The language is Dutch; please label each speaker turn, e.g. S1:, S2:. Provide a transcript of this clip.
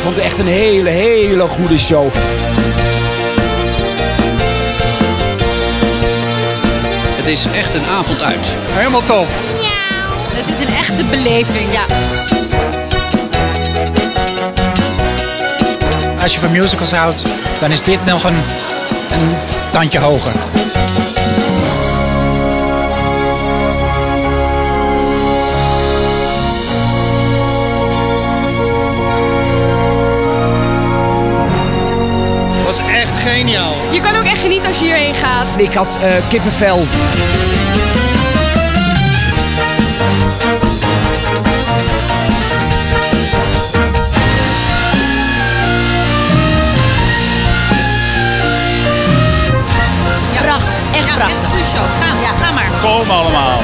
S1: vond het echt een hele, hele goede show.
S2: Het is echt een avond uit.
S3: Helemaal top.
S4: Het is een echte beleving. Ja.
S5: Als je van musicals houdt, dan is dit nog een, een tandje hoger.
S3: Was echt geniaal.
S4: Je kan ook echt genieten als je hierheen gaat.
S1: Ik had eh, kippenvel.
S4: Prachtig, echt prachtig. Echt een goede show. Ga, ja, ga maar.
S5: Kom allemaal.